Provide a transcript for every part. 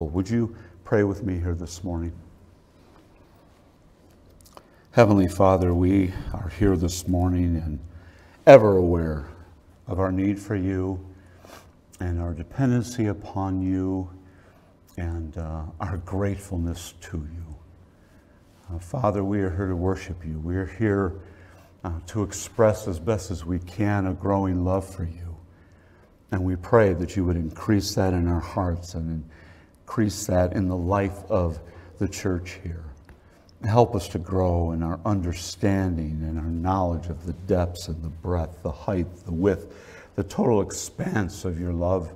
Would you pray with me here this morning? Heavenly Father, we are here this morning and ever aware of our need for you and our dependency upon you and uh, our gratefulness to you. Uh, Father, we are here to worship you. We are here uh, to express as best as we can a growing love for you. And we pray that you would increase that in our hearts and increase that in the life of the church here. Help us to grow in our understanding and our knowledge of the depths and the breadth, the height, the width, the total expanse of your love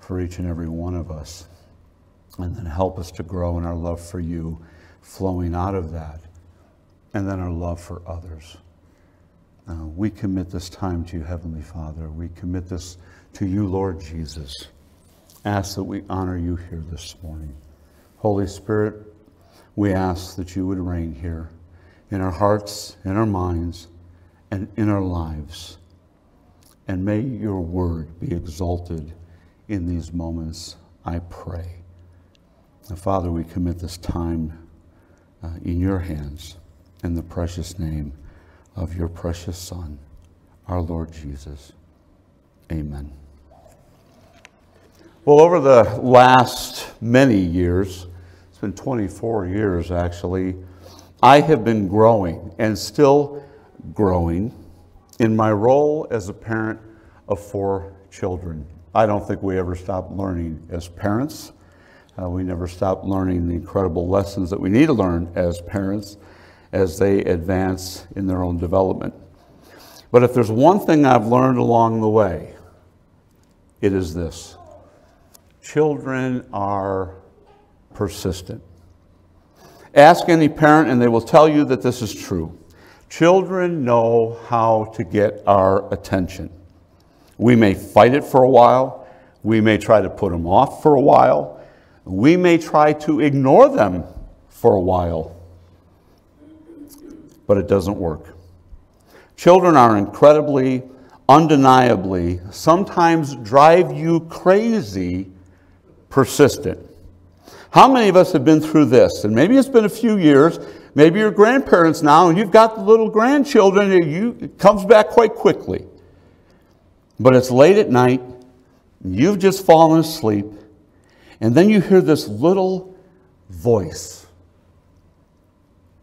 for each and every one of us. And then help us to grow in our love for you, flowing out of that, and then our love for others. Uh, we commit this time to you, Heavenly Father. We commit this to you, Lord Jesus ask that we honor you here this morning. Holy Spirit, we ask that you would reign here in our hearts, in our minds, and in our lives. And may your word be exalted in these moments, I pray. Now, Father, we commit this time uh, in your hands in the precious name of your precious Son, our Lord Jesus. Amen. Well, over the last many years, it's been 24 years actually, I have been growing and still growing in my role as a parent of four children. I don't think we ever stop learning as parents. Uh, we never stop learning the incredible lessons that we need to learn as parents as they advance in their own development. But if there's one thing I've learned along the way, it is this children are persistent. Ask any parent, and they will tell you that this is true. Children know how to get our attention. We may fight it for a while, we may try to put them off for a while, we may try to ignore them for a while, but it doesn't work. Children are incredibly, undeniably, sometimes drive you crazy persistent. How many of us have been through this? And maybe it's been a few years. Maybe you're grandparents now and you've got the little grandchildren and you, it comes back quite quickly. But it's late at night, you've just fallen asleep, and then you hear this little voice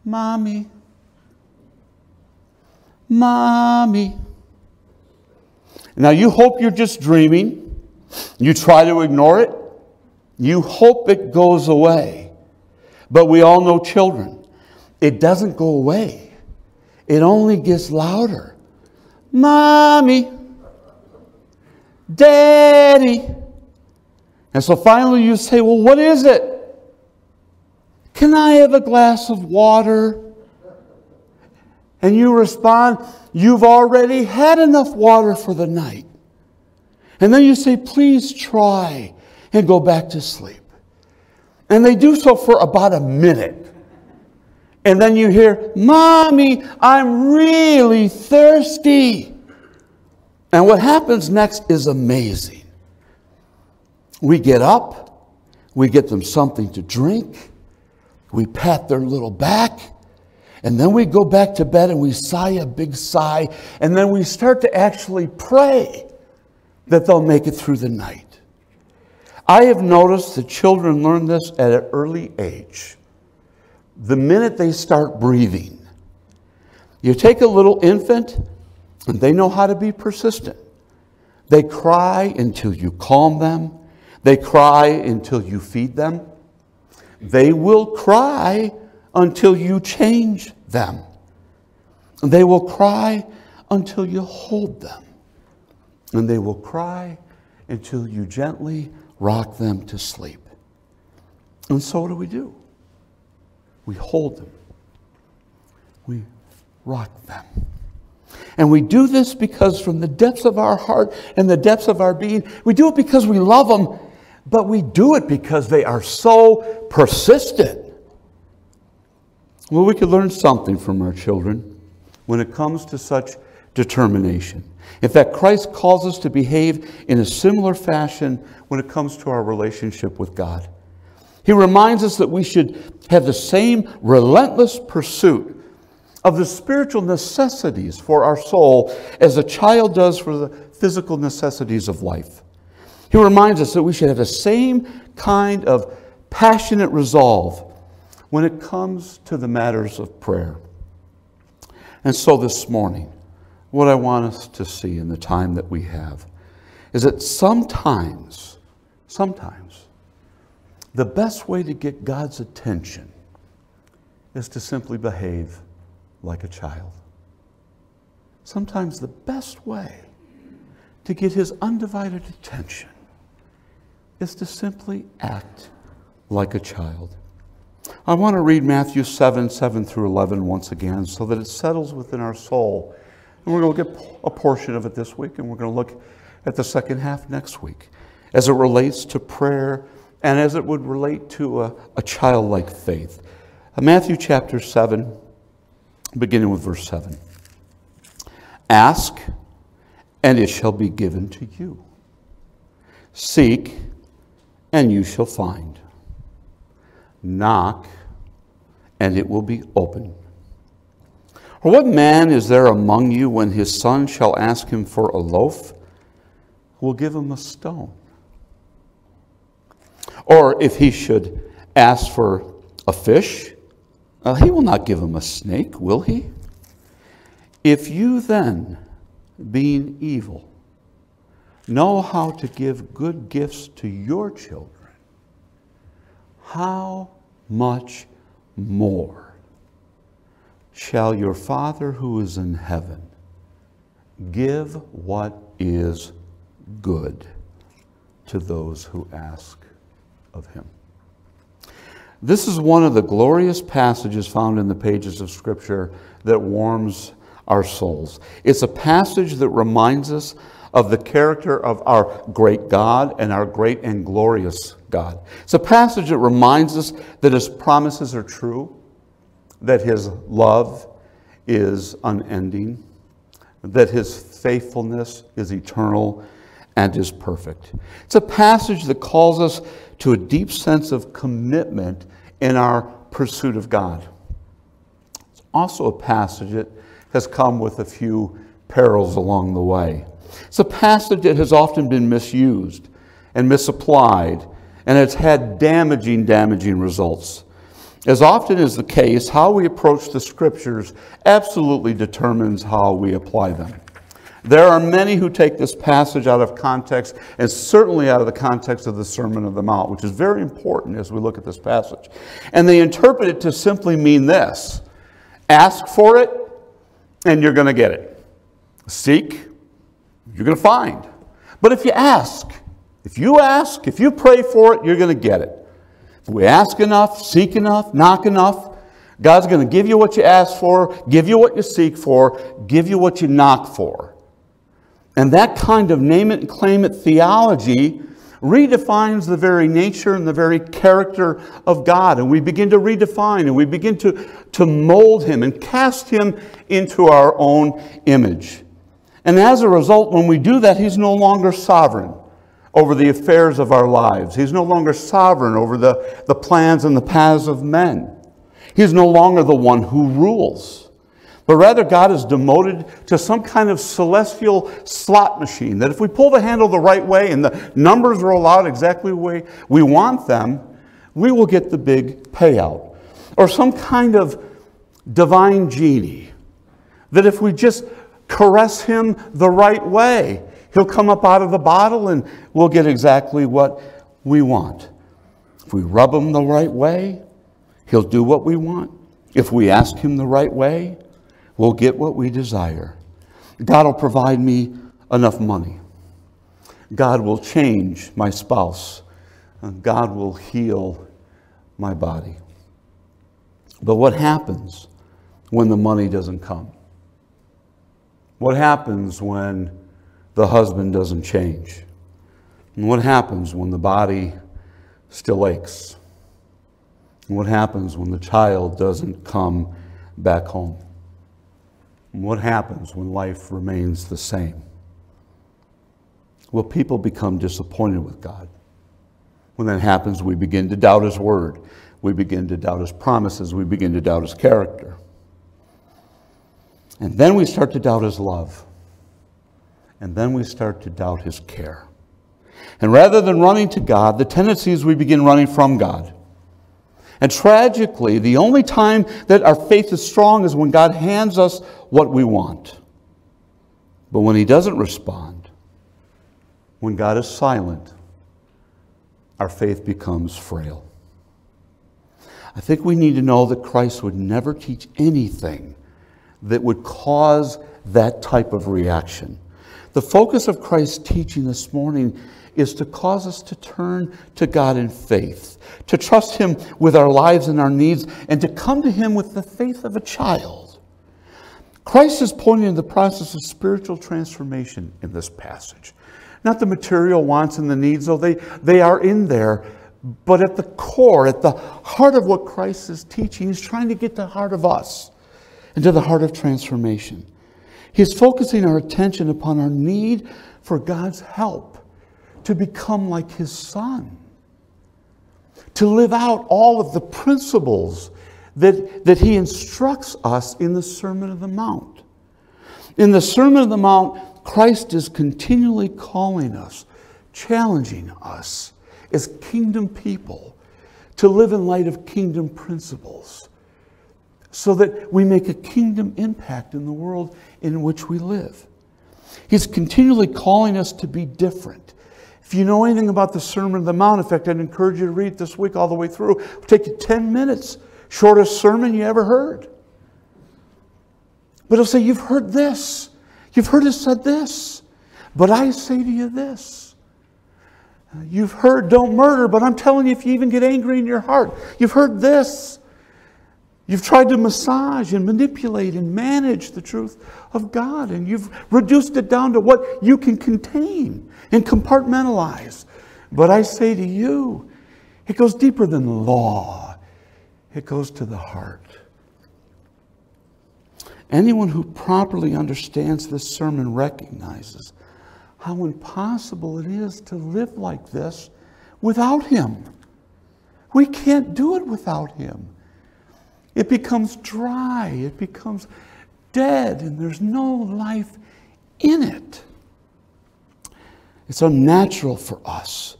Mommy, Mommy. Now you hope you're just dreaming. You try to ignore it. You hope it goes away. But we all know children. It doesn't go away, it only gets louder. Mommy, Daddy. And so finally you say, Well, what is it? Can I have a glass of water? And you respond, You've already had enough water for the night. And then you say, Please try and go back to sleep. And they do so for about a minute. And then you hear, Mommy, I'm really thirsty. And what happens next is amazing. We get up, we get them something to drink, we pat their little back, and then we go back to bed and we sigh a big sigh, and then we start to actually pray that they'll make it through the night. I have noticed that children learn this at an early age. The minute they start breathing, you take a little infant and they know how to be persistent. They cry until you calm them, they cry until you feed them, they will cry until you change them. They will cry until you hold them. And they will cry until you gently rock them to sleep. And so, what do we do? We hold them, we rock them. And we do this because, from the depths of our heart and the depths of our being, we do it because we love them, but we do it because they are so persistent. Well, we could learn something from our children when it comes to such determination. In fact, Christ calls us to behave in a similar fashion when it comes to our relationship with God. He reminds us that we should have the same relentless pursuit of the spiritual necessities for our soul as a child does for the physical necessities of life. He reminds us that we should have the same kind of passionate resolve when it comes to the matters of prayer. And so this morning, what I want us to see in the time that we have is that sometimes, sometimes, the best way to get God's attention is to simply behave like a child. Sometimes the best way to get his undivided attention is to simply act like a child. I want to read Matthew 7 7 through 11 once again so that it settles within our soul. And we're going to get a portion of it this week, and we're going to look at the second half next week as it relates to prayer and as it would relate to a, a childlike faith. Matthew chapter 7, beginning with verse 7. Ask, and it shall be given to you. Seek, and you shall find. Knock, and it will be open. Or what man is there among you when his son shall ask him for a loaf, will give him a stone? Or if he should ask for a fish, well, he will not give him a snake, will he? If you then, being evil, know how to give good gifts to your children, how much more shall your Father who is in heaven give what is good to those who ask of him? This is one of the glorious passages found in the pages of Scripture that warms our souls. It's a passage that reminds us of the character of our great God and our great and glorious God. It's a passage that reminds us that His promises are true, that His love is unending, that His faithfulness is eternal and is perfect. It's a passage that calls us to a deep sense of commitment in our pursuit of God. It's also a passage that has come with a few perils along the way. It's a passage that has often been misused and misapplied, and it's had damaging, damaging results. As often is the case, how we approach the scriptures absolutely determines how we apply them. There are many who take this passage out of context, and certainly out of the context of the Sermon of the Mount, which is very important as we look at this passage. And they interpret it to simply mean this ask for it, and you're going to get it. Seek, you're going to find. But if you ask, if you ask, if you pray for it, you're going to get it. If we ask enough, seek enough, knock enough, God's going to give you what you ask for, give you what you seek for, give you what you knock for. And that kind of name it and claim it theology redefines the very nature and the very character of God. And we begin to redefine and we begin to, to mold him and cast him into our own image. And as a result, when we do that, he's no longer sovereign over the affairs of our lives. He's no longer sovereign over the, the plans and the paths of men. He's no longer the one who rules but rather God is demoted to some kind of celestial slot machine that if we pull the handle the right way and the numbers roll out exactly the way we want them, we will get the big payout. Or some kind of divine genie that if we just caress him the right way, he'll come up out of the bottle and we'll get exactly what we want. If we rub him the right way, he'll do what we want. If we ask him the right way, we'll get what we desire. God will provide me enough money. God will change my spouse. God will heal my body. But what happens when the money doesn't come? What happens when the husband doesn't change? And what happens when the body still aches? And what happens when the child doesn't come back home? what happens when life remains the same? Will people become disappointed with God? When that happens, we begin to doubt His word. We begin to doubt His promises. We begin to doubt His character. And then we start to doubt His love. And then we start to doubt His care. And rather than running to God, the tendency is we begin running from God. And tragically, the only time that our faith is strong is when God hands us what we want. But when He doesn't respond, when God is silent, our faith becomes frail. I think we need to know that Christ would never teach anything that would cause that type of reaction. The focus of Christ's teaching this morning is to cause us to turn to God in faith, to trust Him with our lives and our needs, and to come to Him with the faith of a child. Christ is pointing to the process of spiritual transformation in this passage. Not the material wants and the needs, though they, they are in there, but at the core, at the heart of what Christ is teaching, He's trying to get the heart of us and to the heart of transformation. He's focusing our attention upon our need for God's help to become like his son, to live out all of the principles that, that he instructs us in the Sermon of the Mount. In the Sermon of the Mount, Christ is continually calling us, challenging us as kingdom people to live in light of kingdom principles so that we make a kingdom impact in the world in which we live. He's continually calling us to be different. If you know anything about the Sermon on the Mount, in fact, I'd encourage you to read this week all the way through. It'll take you 10 minutes. Shortest sermon you ever heard. But he'll say, You've heard this. You've heard it said this. But I say to you this. You've heard don't murder, but I'm telling you, if you even get angry in your heart, you've heard this. You've tried to massage and manipulate and manage the truth of God, and you've reduced it down to what you can contain and compartmentalize. But I say to you, it goes deeper than law, it goes to the heart. Anyone who properly understands this sermon recognizes how impossible it is to live like this without Him. We can't do it without Him. It becomes dry, it becomes dead, and there's no life in it. It's unnatural for us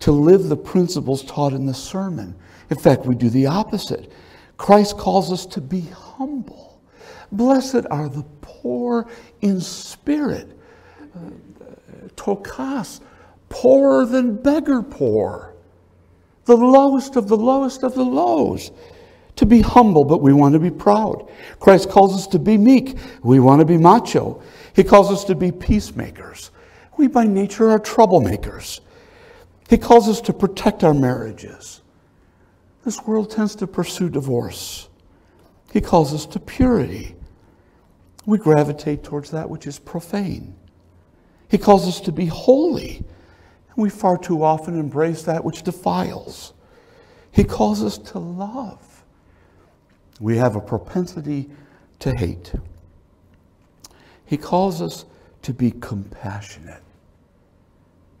to live the principles taught in the sermon. In fact, we do the opposite. Christ calls us to be humble. Blessed are the poor in spirit. Uh, ptochos, poorer than beggar poor. The lowest of the lowest of the lows to be humble, but we want to be proud. Christ calls us to be meek. We want to be macho. He calls us to be peacemakers. We, by nature, are troublemakers. He calls us to protect our marriages. This world tends to pursue divorce. He calls us to purity. We gravitate towards that which is profane. He calls us to be holy, and we far too often embrace that which defiles. He calls us to love we have a propensity to hate. He calls us to be compassionate,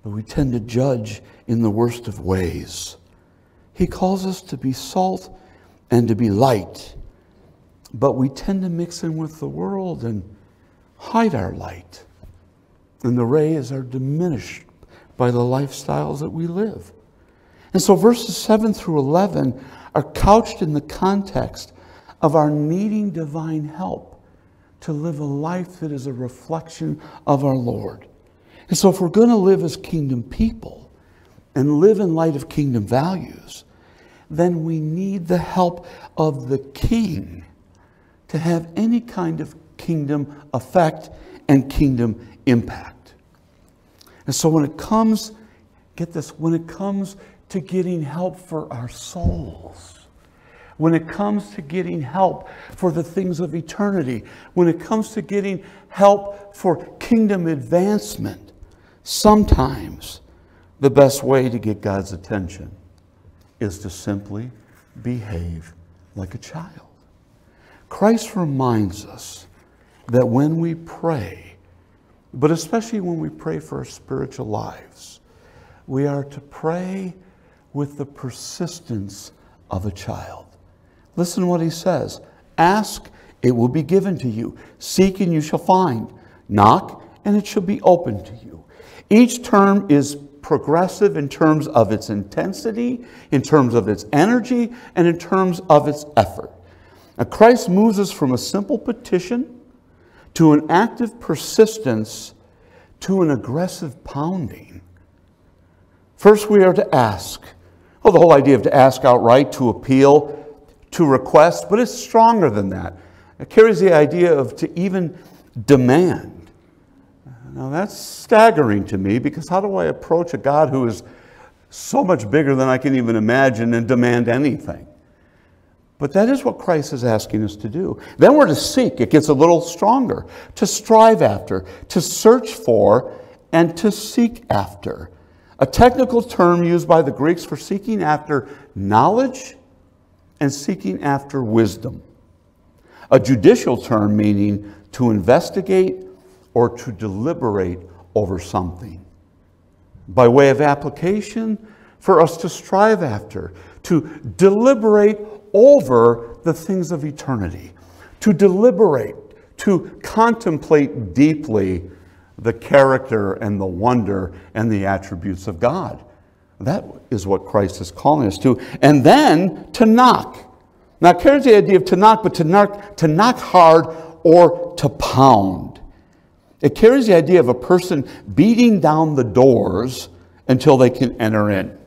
but we tend to judge in the worst of ways. He calls us to be salt and to be light, but we tend to mix in with the world and hide our light. And the rays are diminished by the lifestyles that we live. And so verses 7 through 11 are couched in the context of our needing divine help to live a life that is a reflection of our Lord. And so, if we're going to live as kingdom people and live in light of kingdom values, then we need the help of the king to have any kind of kingdom effect and kingdom impact. And so, when it comes, get this, when it comes to getting help for our souls, when it comes to getting help for the things of eternity, when it comes to getting help for kingdom advancement, sometimes the best way to get God's attention is to simply behave like a child. Christ reminds us that when we pray, but especially when we pray for our spiritual lives, we are to pray with the persistence of a child. Listen what he says Ask, it will be given to you. Seek, and you shall find. Knock, and it shall be opened to you. Each term is progressive in terms of its intensity, in terms of its energy, and in terms of its effort. Now, Christ moves us from a simple petition to an active persistence to an aggressive pounding. First, we are to ask. Well, the whole idea of to ask outright, to appeal, to request, but it's stronger than that. It carries the idea of to even demand. Now, that's staggering to me because how do I approach a God who is so much bigger than I can even imagine and demand anything? But that is what Christ is asking us to do. Then we're to seek. It gets a little stronger. To strive after, to search for, and to seek after a technical term used by the Greeks for seeking after knowledge and seeking after wisdom. A judicial term meaning to investigate or to deliberate over something. By way of application, for us to strive after, to deliberate over the things of eternity, to deliberate, to contemplate deeply the character and the wonder and the attributes of God. That is what Christ is calling us to. And then to knock. Now, carries the idea of to knock, but to knock, to knock hard or to pound. It carries the idea of a person beating down the doors until they can enter in.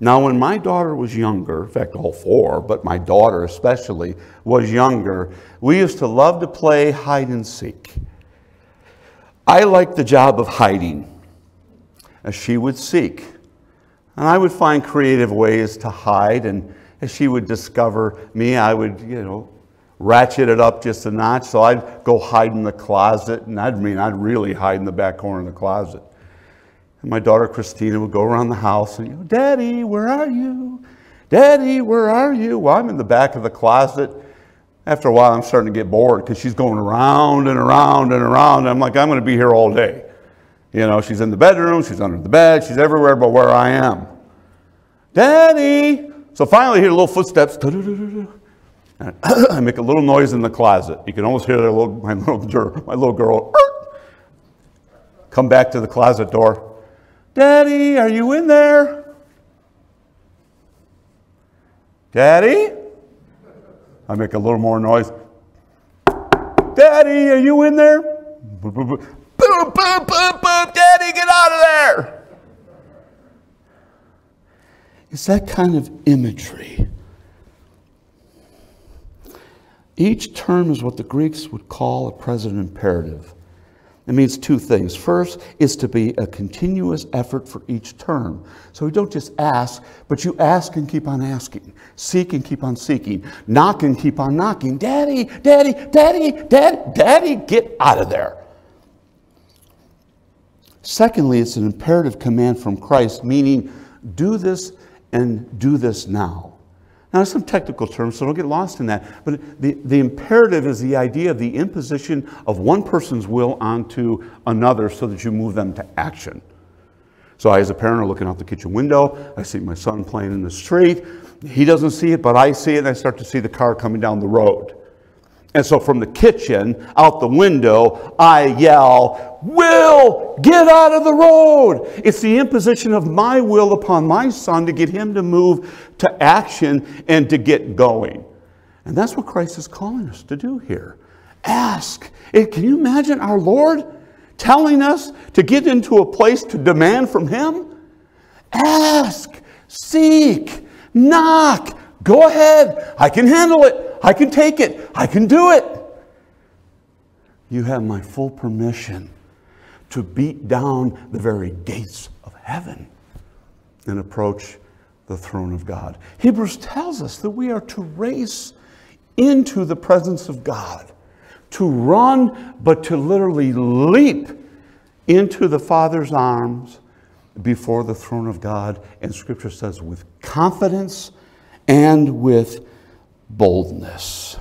Now, when my daughter was younger, in fact, all four, but my daughter especially was younger, we used to love to play hide and seek. I liked the job of hiding, as she would seek. And I would find creative ways to hide, and as she would discover me, I would, you know, ratchet it up just a notch. So I'd go hide in the closet, and I'd mean I'd really hide in the back corner of the closet. And my daughter Christina would go around the house and, you Daddy, where are you? Daddy, where are you? Well, I'm in the back of the closet after a while, I'm starting to get bored because she's going around and around and around. And I'm like, I'm going to be here all day. You know, she's in the bedroom, she's under the bed, she's everywhere but where I am. Daddy! So finally, I hear little footsteps. I make a little noise in the closet. You can almost hear little, my, little, my little girl come back to the closet door. Daddy, are you in there? Daddy? I make a little more noise. Daddy, are you in there? Boom, boom, boom, boom, Daddy, get out of there. It's that kind of imagery. Each term is what the Greeks would call a present imperative. It means two things. First is to be a continuous effort for each term. So we don't just ask, but you ask and keep on asking. Seek and keep on seeking. Knock and keep on knocking. Daddy, daddy, daddy, daddy, daddy, get out of there. Secondly, it's an imperative command from Christ, meaning do this and do this now. Now, there's some technical terms, so don't get lost in that. But the, the imperative is the idea of the imposition of one person's will onto another so that you move them to action. So I, as a parent, are looking out the kitchen window. I see my son playing in the street. He doesn't see it, but I see it, and I start to see the car coming down the road. And so from the kitchen, out the window, I yell, Will, get out of the road. It's the imposition of my will upon my son to get him to move to action and to get going. And that's what Christ is calling us to do here. Ask. Eh, can you imagine our Lord telling us to get into a place to demand from Him? Ask, seek, knock. Go ahead. I can handle it. I can take it. I can do it. You have my full permission to beat down the very gates of heaven and approach the throne of God. Hebrews tells us that we are to race into the presence of God, to run, but to literally leap into the Father's arms before the throne of God. And Scripture says, with confidence and with boldness.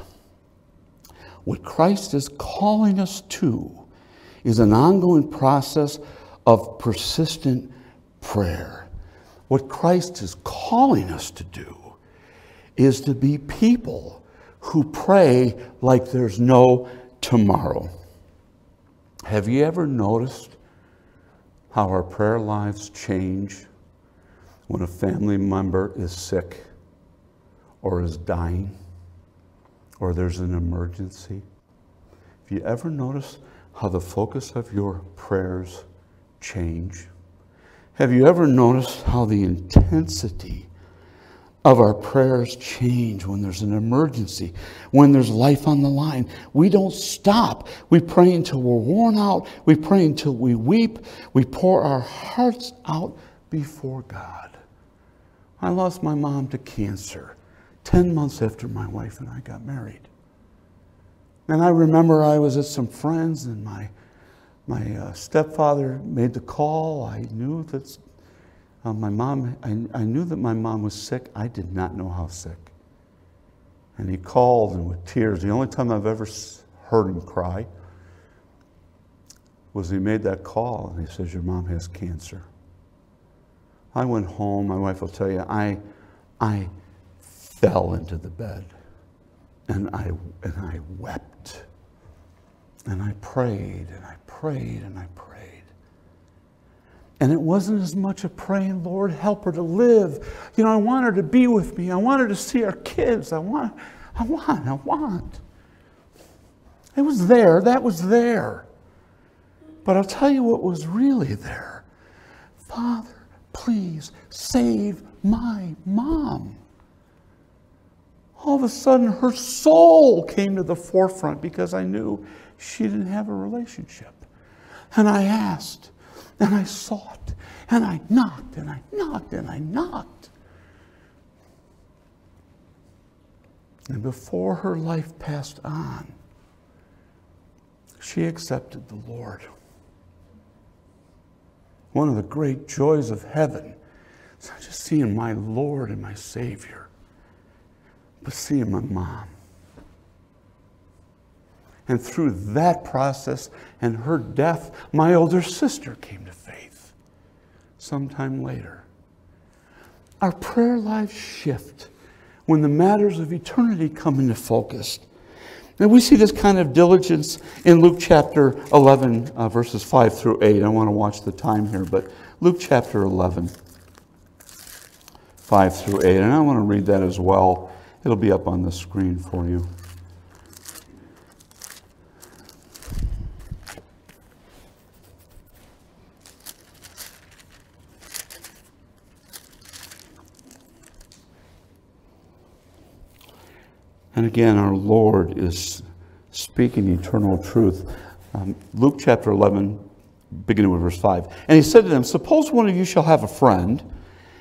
What Christ is calling us to is an ongoing process of persistent prayer. What Christ is calling us to do is to be people who pray like there's no tomorrow. Have you ever noticed how our prayer lives change when a family member is sick or is dying or there's an emergency? Have you ever noticed how the focus of your prayers change? Have you ever noticed how the intensity of our prayers change when there's an emergency, when there's life on the line? We don't stop. We pray until we're worn out. We pray until we weep. We pour our hearts out before God. I lost my mom to cancer 10 months after my wife and I got married. And I remember I was at some friends, and my, my uh, stepfather made the call. I knew that uh, my mom, I, I knew that my mom was sick. I did not know how sick. And he called, and with tears, the only time I've ever heard him cry was he made that call, and he says, Your mom has cancer. I went home. My wife will tell you, I, I fell into the bed and I, and I wept. And I prayed and I prayed and I prayed. And it wasn't as much a praying, Lord, help her to live. You know, I want her to be with me. I want her to see our kids. I want, I want, I want. It was there. That was there. But I'll tell you what was really there. Father, please save my mom all of a sudden her soul came to the forefront because I knew she didn't have a relationship. And I asked, and I sought, and I knocked, and I knocked, and I knocked. And before her life passed on, she accepted the Lord. One of the great joys of heaven is just seeing my Lord and my Savior but seeing my mom. And through that process and her death, my older sister came to faith sometime later. Our prayer lives shift when the matters of eternity come into focus. And we see this kind of diligence in Luke chapter 11, uh, verses 5 through 8. I want to watch the time here, but Luke chapter 11, 5 through 8. And I want to read that as well It'll be up on the screen for you. And again, our Lord is speaking eternal truth. Um, Luke chapter 11, beginning with verse 5. And he said to them, Suppose one of you shall have a friend,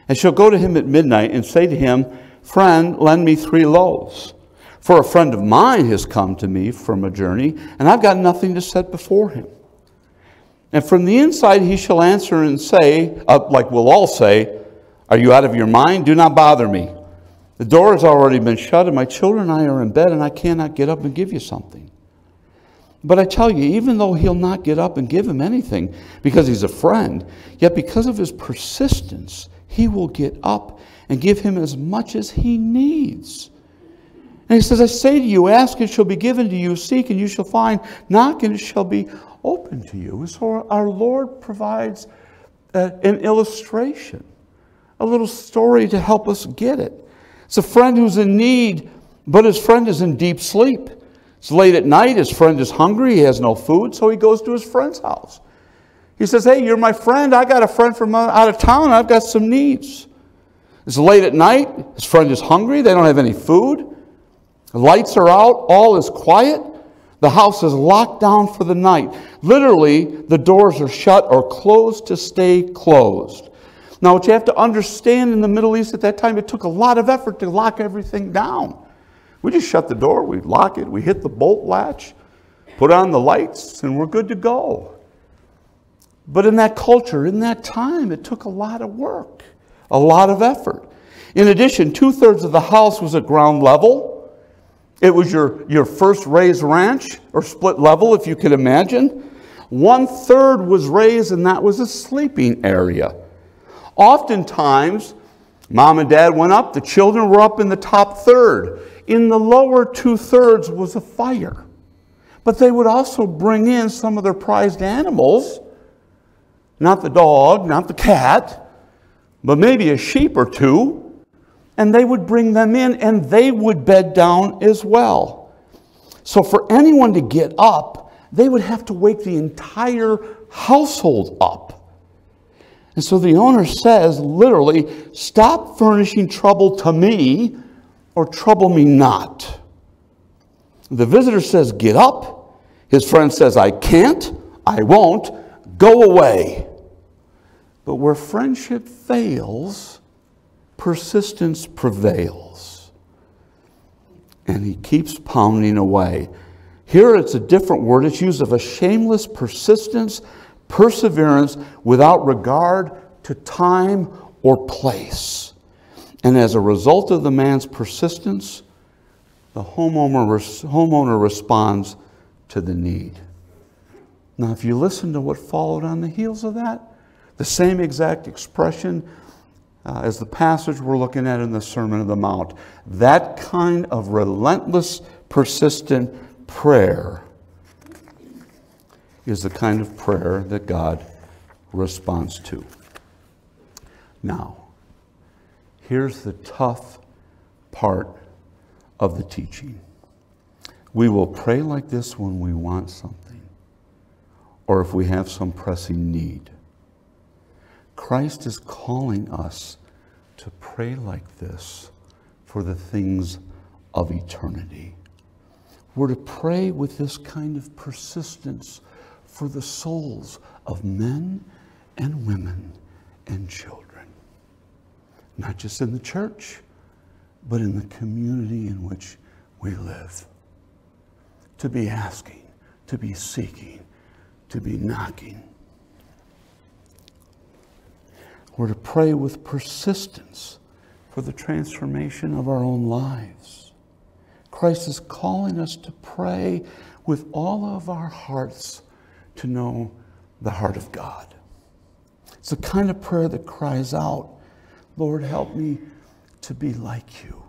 and shall go to him at midnight and say to him, Friend, lend me three loaves. For a friend of mine has come to me from a journey, and I've got nothing to set before him. And from the inside he shall answer and say, uh, like we'll all say, Are you out of your mind? Do not bother me. The door has already been shut, and my children and I are in bed, and I cannot get up and give you something. But I tell you, even though he'll not get up and give him anything because he's a friend, yet because of his persistence, he will get up and give him as much as he needs. And he says, I say to you, ask and it shall be given to you, seek and you shall find, knock and it shall be open to you. And so our Lord provides uh, an illustration, a little story to help us get it. It's a friend who's in need, but his friend is in deep sleep. It's late at night, his friend is hungry, he has no food, so he goes to his friend's house. He says, Hey, you're my friend. I got a friend from out of town. I've got some needs. It's late at night. His friend is hungry. They don't have any food. The lights are out. All is quiet. The house is locked down for the night. Literally, the doors are shut or closed to stay closed. Now, what you have to understand in the Middle East at that time, it took a lot of effort to lock everything down. We just shut the door, we lock it, we hit the bolt latch, put on the lights, and we're good to go. But in that culture, in that time, it took a lot of work a lot of effort. In addition, two thirds of the house was at ground level. It was your, your first raised ranch or split level, if you could imagine. One third was raised, and that was a sleeping area. Oftentimes, mom and dad went up, the children were up in the top third. In the lower two thirds was a fire. But they would also bring in some of their prized animals not the dog, not the cat, but maybe a sheep or two. And they would bring them in and they would bed down as well. So for anyone to get up, they would have to wake the entire household up. And so the owner says, literally, stop furnishing trouble to me or trouble me not. The visitor says, get up. His friend says, I can't, I won't, go away. But where friendship fails, persistence prevails. And he keeps pounding away. Here it's a different word. It's used of a shameless persistence, perseverance without regard to time or place. And as a result of the man's persistence, the homeowner, homeowner responds to the need. Now, if you listen to what followed on the heels of that, the same exact expression uh, as the passage we're looking at in the Sermon on the Mount. That kind of relentless, persistent prayer is the kind of prayer that God responds to. Now, here's the tough part of the teaching. We will pray like this when we want something, or if we have some pressing need. Christ is calling us to pray like this for the things of eternity. We're to pray with this kind of persistence for the souls of men and women and children, not just in the church, but in the community in which we live. To be asking, to be seeking, to be knocking. We're to pray with persistence for the transformation of our own lives. Christ is calling us to pray with all of our hearts to know the heart of God. It's the kind of prayer that cries out, Lord, help me to be like you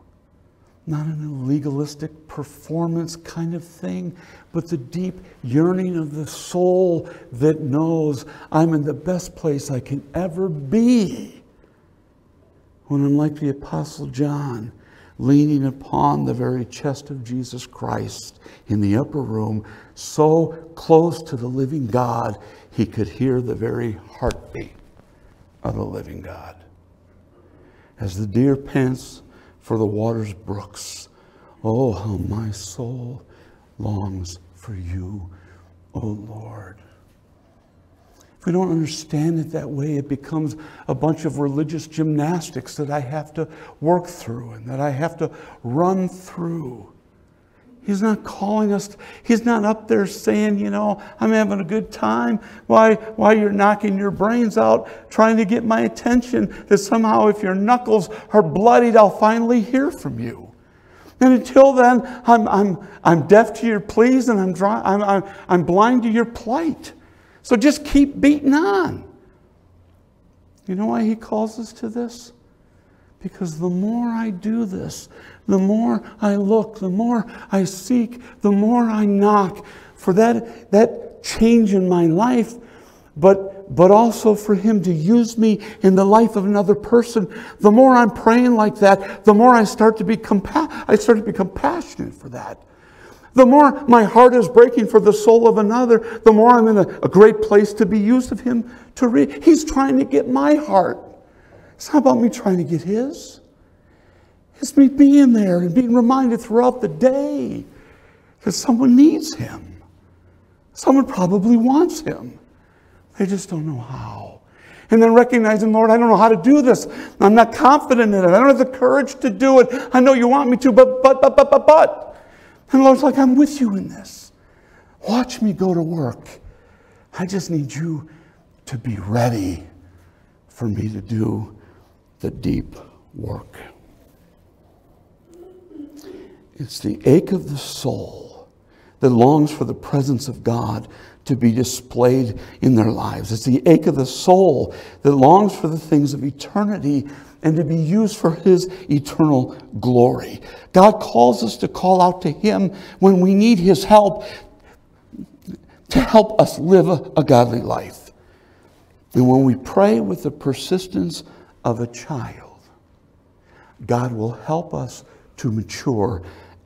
not an legalistic performance kind of thing, but the deep yearning of the soul that knows I'm in the best place I can ever be. When I'm like the Apostle John, leaning upon the very chest of Jesus Christ in the upper room, so close to the living God, he could hear the very heartbeat of the living God. As the deer pants for the water's brooks. Oh, how my soul longs for you, O oh Lord. If we don't understand it that way, it becomes a bunch of religious gymnastics that I have to work through and that I have to run through. He's not calling us, he's not up there saying, you know, I'm having a good time Why? Why you're knocking your brains out trying to get my attention, that somehow if your knuckles are bloodied, I'll finally hear from you. And until then, I'm, I'm, I'm deaf to your pleas and I'm, dry, I'm, I'm, I'm blind to your plight. So just keep beating on. You know why he calls us to this? Because the more I do this, the more I look, the more I seek, the more I knock for that, that change in my life, but, but also for Him to use me in the life of another person. The more I'm praying like that, the more I start to be, compa- I start to be compassionate for that. The more my heart is breaking for the soul of another, the more I'm in a, a great place to be used of Him to read. He's trying to get my heart. It's not about me trying to get his. It's me being there and being reminded throughout the day that someone needs him. Someone probably wants him. They just don't know how. And then recognizing, Lord, I don't know how to do this. I'm not confident in it. I don't have the courage to do it. I know you want me to, but, but, but, but, but, but. And Lord's like, I'm with you in this. Watch me go to work. I just need you to be ready for me to do the deep work. It's the ache of the soul that longs for the presence of God to be displayed in their lives. It's the ache of the soul that longs for the things of eternity and to be used for His eternal glory. God calls us to call out to Him when we need His help to help us live a, godly life. And when we pray with the persistence of a child, God will help us to mature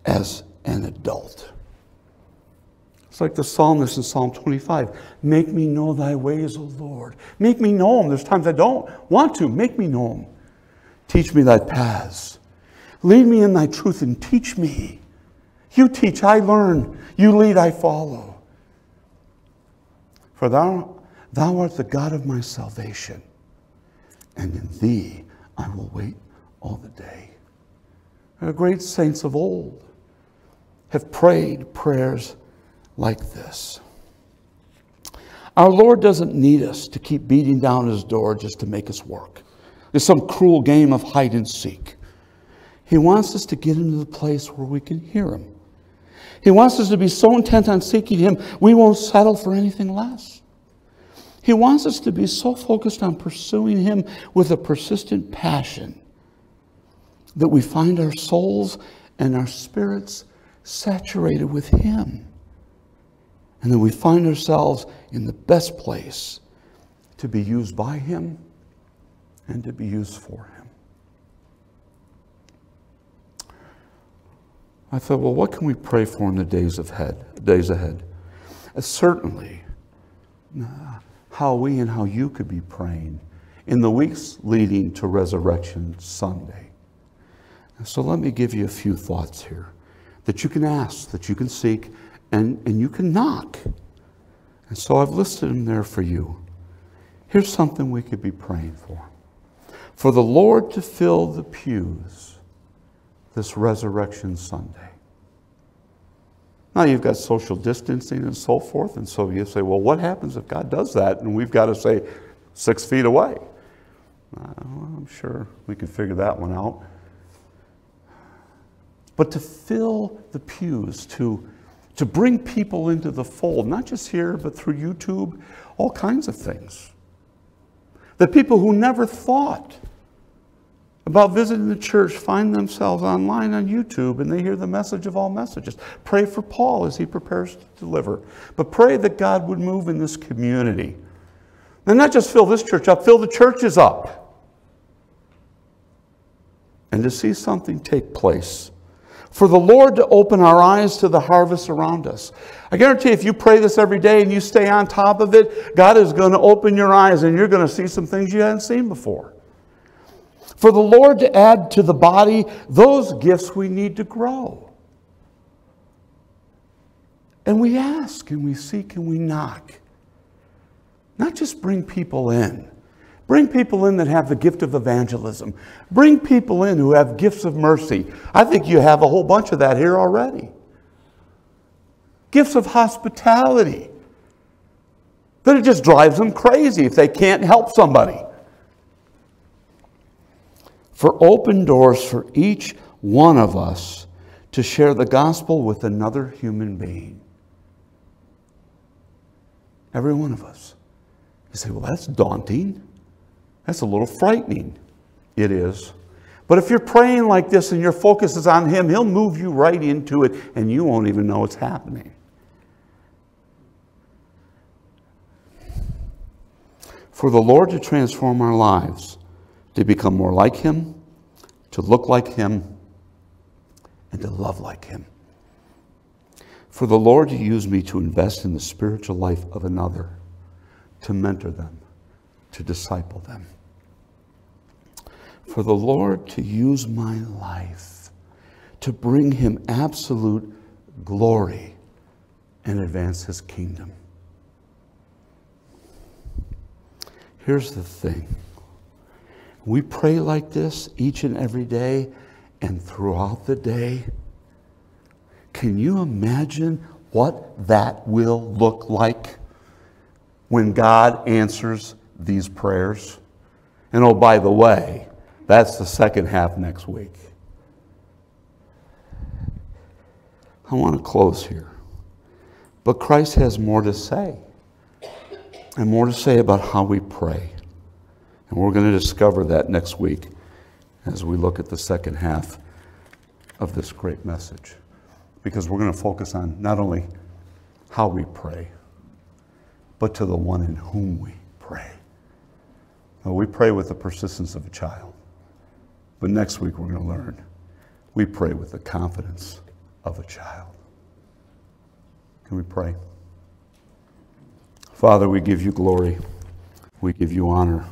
as an adult. It's like the psalmist in Psalm 25 Make me know thy ways, O Lord. Make me know them. There's times I don't want to. Make me know them. Teach me thy paths. Lead me in thy truth and teach me. You teach, I learn. You lead, I follow. For thou, thou art the God of my salvation, and in thee I will wait all the day. The great saints of old have prayed prayers like this. Our Lord doesn't need us to keep beating down his door just to make us work. It's some cruel game of hide and seek. He wants us to get into the place where we can hear him. He wants us to be so intent on seeking him, we won't settle for anything less. He wants us to be so focused on pursuing him with a persistent passion that we find our souls and our spirits saturated with him. And then we find ourselves in the best place to be used by Him and to be used for Him. I thought, well, what can we pray for in the days ahead? Days ahead, uh, certainly, uh, how we and how you could be praying in the weeks leading to Resurrection Sunday. And so let me give you a few thoughts here that you can ask, that you can seek, and, and you can knock. And so I've listed them there for you. Here's something we could be praying for for the Lord to fill the pews this Resurrection Sunday. Now you've got social distancing and so forth, and so you say, well, what happens if God does that? And we've got to say six feet away. Uh, well, I'm sure we can figure that one out. But to fill the pews, to to bring people into the fold, not just here, but through YouTube, all kinds of things. The people who never thought about visiting the church find themselves online on YouTube and they hear the message of all messages. Pray for Paul as he prepares to deliver. But pray that God would move in this community. And not just fill this church up, fill the churches up. And to see something take place for the Lord to open our eyes to the harvest around us. I guarantee if you pray this every day and you stay on top of it, God is going to open your eyes and you're going to see some things you hadn't seen before. For the Lord to add to the body those gifts we need to grow. And we ask and we seek and we knock. Not just bring people in Bring people in that have the gift of evangelism. Bring people in who have gifts of mercy. I think you have a whole bunch of that here already. Gifts of hospitality. That it just drives them crazy if they can't help somebody. For open doors for each one of us to share the gospel with another human being. Every one of us. You say, well, that's daunting. That's a little frightening. It is. But if you're praying like this and your focus is on Him, He'll move you right into it and you won't even know it's happening. For the Lord to transform our lives, to become more like Him, to look like Him, and to love like Him. For the Lord to use me to invest in the spiritual life of another, to mentor them, to disciple them for the Lord to use my life to bring him absolute glory and advance his kingdom. Here's the thing we pray like this each and every day and throughout the day. Can you imagine what that will look like when God answers these prayers? And oh, by the way, that's the second half next week. I want to close here. But Christ has more to say, and more to say about how we pray. And we're going to discover that next week as we look at the second half of this great message. Because we're going to focus on not only how we pray, but to the one in whom we pray. Now, we pray with the persistence of a child. But next week we're going to learn we pray with the confidence of a child. Can we pray? Father, we give you glory. We give you honor.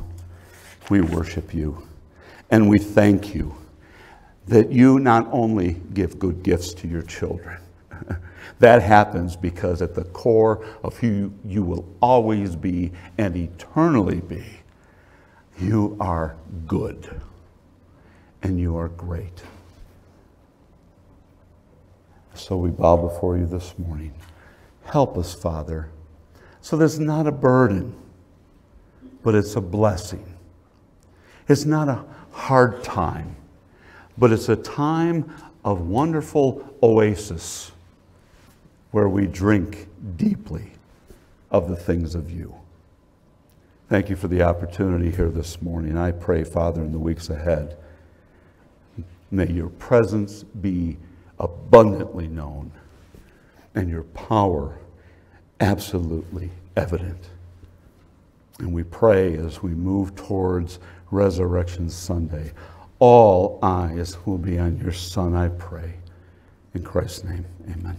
We worship you. And we thank you that you not only give good gifts to your children, that happens because at the core of who you will always be and eternally be, you are good and you are great. So we bow before you this morning. Help us, Father, so there's not a burden, but it's a blessing. It's not a hard time, but it's a time of wonderful oasis where we drink deeply of the things of you. Thank you for the opportunity here this morning. I pray, Father, in the weeks ahead, may your presence be abundantly known and your power absolutely evident. And we pray as we move towards Resurrection Sunday, all eyes will be on your Son, I pray. In Christ's name, amen.